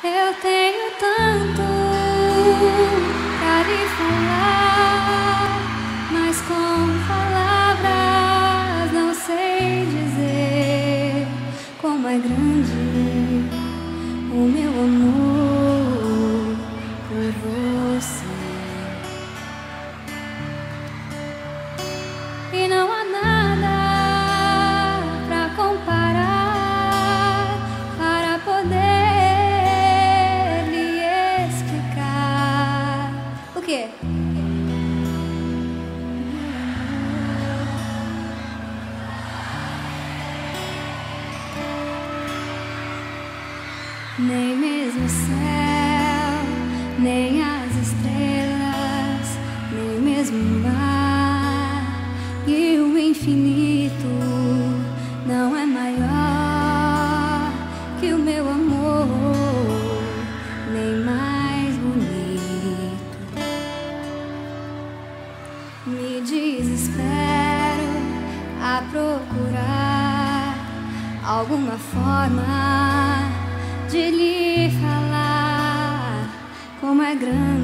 Eu tenho tanto pra lhe falar, mas com palavras não sei dizer como é grande o meu amor Nem mesmo o céu, nem as estrelas, nem mesmo o mar e o infinito não é maior que o meu amor, nem mais bonito. Me desespero a procurar alguma forma como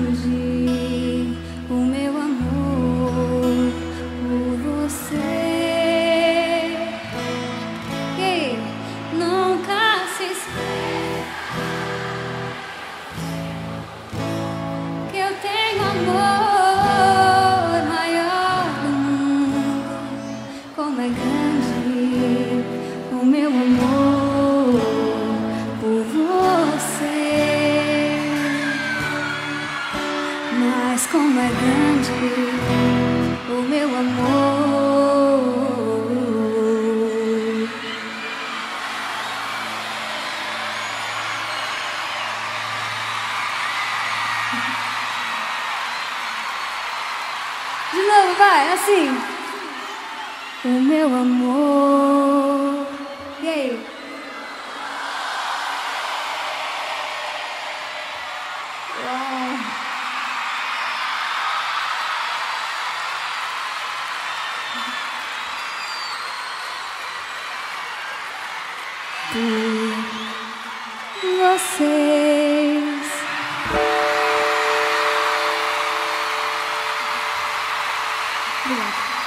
Mas como é grande o meu amor. De novo, vai, assim. O meu amor. E aí? Por vocês. Obrigada.